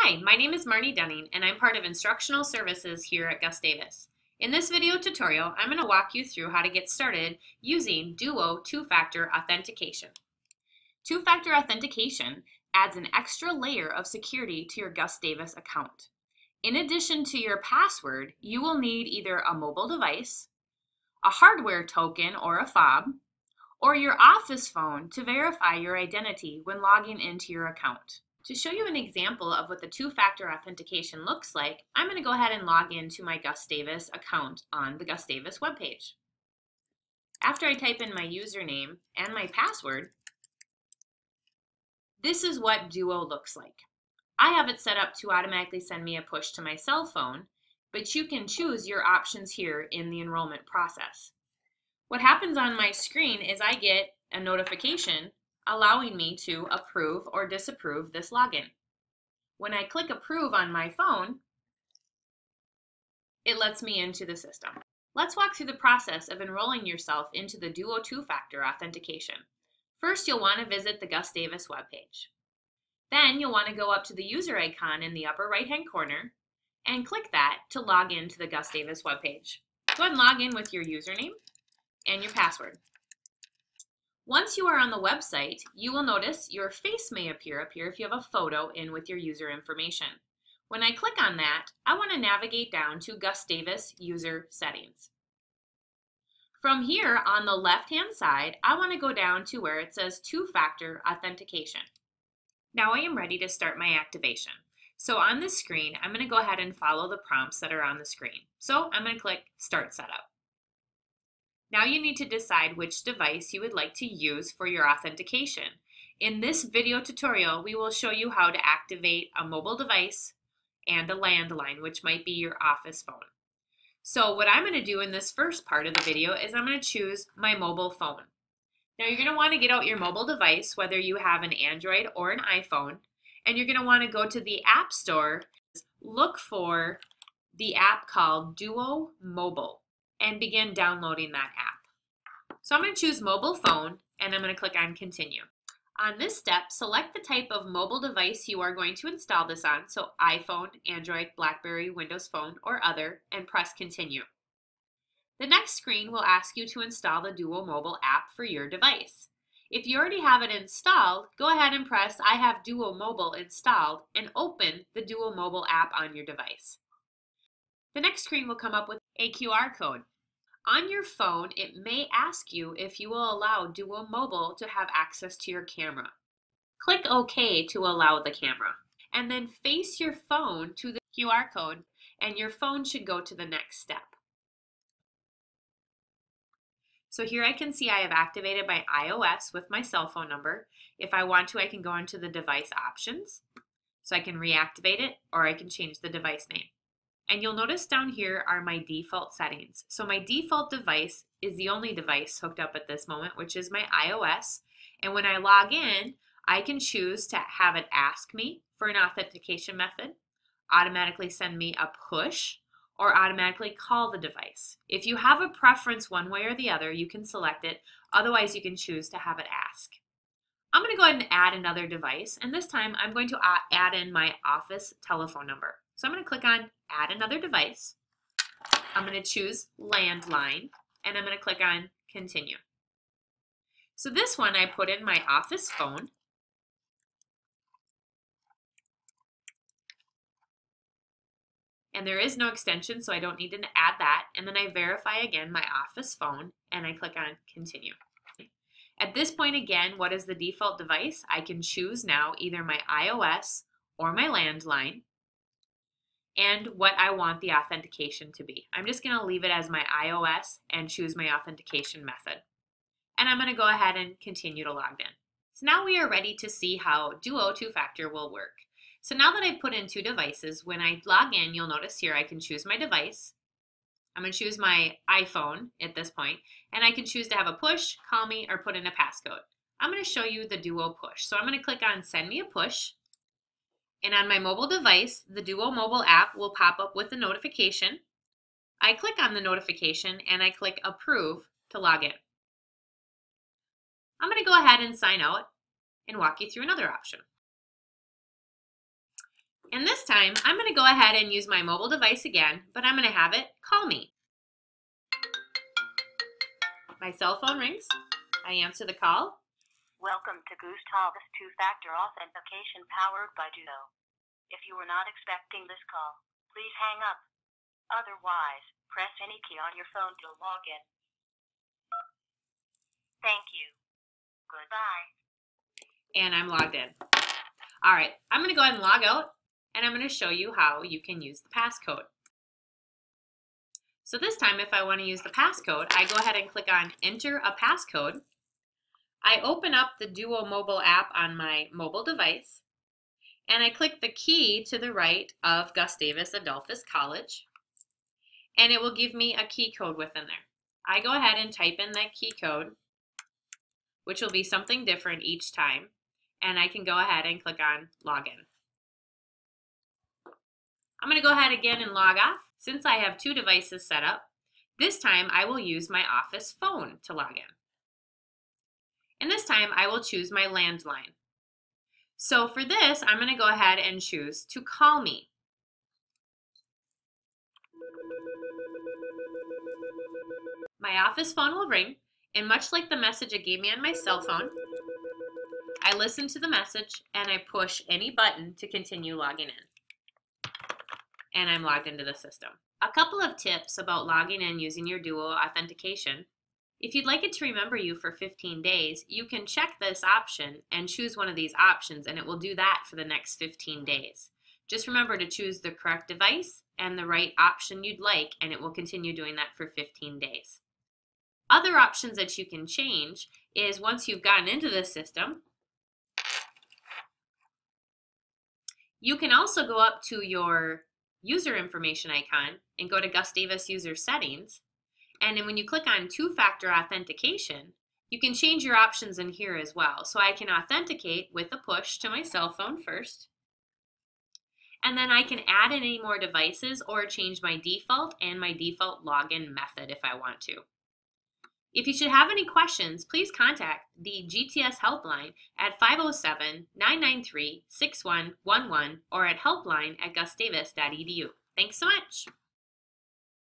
Hi, my name is Marnie Dunning and I'm part of Instructional Services here at Gustavus. In this video tutorial, I'm going to walk you through how to get started using Duo two-factor authentication. Two-factor authentication adds an extra layer of security to your Gustavus account. In addition to your password, you will need either a mobile device, a hardware token or a fob, or your office phone to verify your identity when logging into your account. To show you an example of what the two-factor authentication looks like, I'm going to go ahead and log into my Gustavus account on the Gustavus webpage. After I type in my username and my password, this is what Duo looks like. I have it set up to automatically send me a push to my cell phone, but you can choose your options here in the enrollment process. What happens on my screen is I get a notification allowing me to approve or disapprove this login. When I click approve on my phone, it lets me into the system. Let's walk through the process of enrolling yourself into the Duo two-factor authentication. First, you'll want to visit the Gus Gustavus webpage. Then you'll want to go up to the user icon in the upper right-hand corner and click that to log into the Gus Gustavus webpage. Go ahead and log in with your username and your password. Once you are on the website, you will notice your face may appear up here if you have a photo in with your user information. When I click on that, I want to navigate down to Gustavus User Settings. From here on the left-hand side, I want to go down to where it says Two-Factor Authentication. Now I am ready to start my activation. So on this screen, I'm going to go ahead and follow the prompts that are on the screen. So I'm going to click Start Setup. Now you need to decide which device you would like to use for your authentication. In this video tutorial, we will show you how to activate a mobile device and a landline, which might be your office phone. So what I'm going to do in this first part of the video is I'm going to choose my mobile phone. Now you're going to want to get out your mobile device, whether you have an Android or an iPhone, and you're going to want to go to the App Store, look for the app called Duo Mobile and begin downloading that app. So I'm going to choose mobile phone and I'm going to click on continue. On this step, select the type of mobile device you are going to install this on, so iPhone, Android, BlackBerry, Windows Phone, or other, and press continue. The next screen will ask you to install the Duo Mobile app for your device. If you already have it installed, go ahead and press I have Duo Mobile installed and open the Duo Mobile app on your device. The next screen will come up with a QR code. On your phone, it may ask you if you will allow Duo Mobile to have access to your camera. Click OK to allow the camera, and then face your phone to the QR code, and your phone should go to the next step. So here I can see I have activated my iOS with my cell phone number. If I want to, I can go into the device options. So I can reactivate it or I can change the device name. And you'll notice down here are my default settings. So my default device is the only device hooked up at this moment, which is my iOS. And when I log in, I can choose to have it ask me for an authentication method, automatically send me a push, or automatically call the device. If you have a preference one way or the other, you can select it. Otherwise, you can choose to have it ask. I'm going to go ahead and add another device, and this time I'm going to uh, add in my office telephone number. So I'm going to click on Add Another Device. I'm going to choose Landline, and I'm going to click on Continue. So this one I put in my office phone. And there is no extension, so I don't need to add that. And then I verify again my office phone, and I click on Continue. At this point again, what is the default device? I can choose now either my iOS or my landline and what I want the authentication to be. I'm just going to leave it as my iOS and choose my authentication method. And I'm going to go ahead and continue to log in. So now we are ready to see how Duo two-factor will work. So now that I've put in two devices, when I log in, you'll notice here I can choose my device. I'm going to choose my iPhone at this point, and I can choose to have a push, call me, or put in a passcode. I'm going to show you the Duo push. So I'm going to click on send me a push, and on my mobile device, the Duo mobile app will pop up with a notification. I click on the notification and I click approve to log in. I'm going to go ahead and sign out and walk you through another option. And this time, I'm going to go ahead and use my mobile device again, but I'm going to have it call me. My cell phone rings. I answer the call. Welcome to Gustavus two-factor authentication powered by Duo. If you were not expecting this call, please hang up. Otherwise, press any key on your phone to log in. Thank you. Goodbye. And I'm logged in. All right, I'm going to go ahead and log out, and I'm going to show you how you can use the passcode. So this time, if I want to use the passcode, I go ahead and click on Enter a Passcode. I open up the Duo mobile app on my mobile device, and I click the key to the right of Gustavus Adolphus College, and it will give me a key code within there. I go ahead and type in that key code, which will be something different each time, and I can go ahead and click on Login. I'm going to go ahead again and log off. Since I have two devices set up, this time I will use my office phone to log in. And this time I will choose my landline. So for this, I'm going to go ahead and choose to call me. My office phone will ring, and much like the message it gave me on my cell phone, I listen to the message and I push any button to continue logging in. And I'm logged into the system. A couple of tips about logging in using your Duo authentication. If you'd like it to remember you for 15 days, you can check this option and choose one of these options and it will do that for the next 15 days. Just remember to choose the correct device and the right option you'd like and it will continue doing that for 15 days. Other options that you can change is once you've gotten into the system, you can also go up to your user information icon and go to Gustavus user settings. And then when you click on two-factor authentication, you can change your options in here as well. So I can authenticate with a push to my cell phone first. And then I can add in any more devices or change my default and my default login method if I want to. If you should have any questions, please contact the GTS helpline at 507-993-6111 or at helpline at gustavus.edu. Thanks so much.